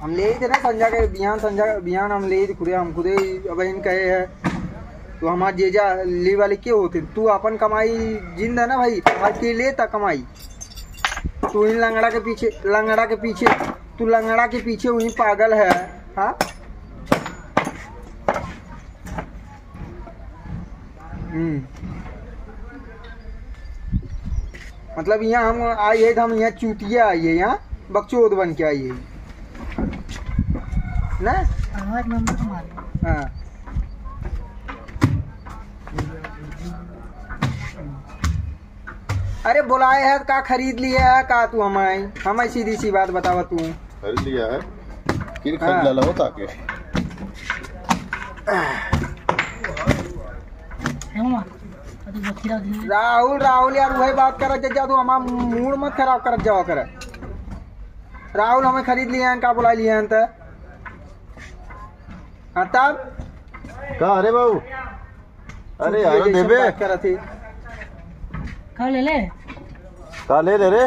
हम ले थे ना संजा के, बिहान संजा बिहान हम ले खुदे, हम खुदे अब इन कहे है। तो हमारे जेजा ले वाले क्यों होते तू अपन कमाई जिंद है ना भाई? आज के ले तक कमाई। तू इन लंगड़ा के पीछे, लंगड़ा के पीछे, तू लंगड़ा के पीछे वही पागल है हाँ? हम्म। मतलब यहाँ हम आई है तो हम यहाँ चूतिया आई है यहाँ बकचोद बन के आई है। ना? आवाज़ नंबर तुम्हारा हाँ। अरे बुलाए है का खरीद लिया है का तू हमारी? हमें सीधी सी बात बतावा तू। खरीद लिया है? किन हाँ। खरीद ला होता के है। राहुल राहुल यार वही बात कर जा तू हमारा मूड मत खराब कर जाओ कर। राहुल हमें खरीद लिए हैं का बुला लिए हैं तो हाँ तब? का अरे बाबू। अरे यार देबे। कर रहे थे। कब ले ले? का ले ले रे?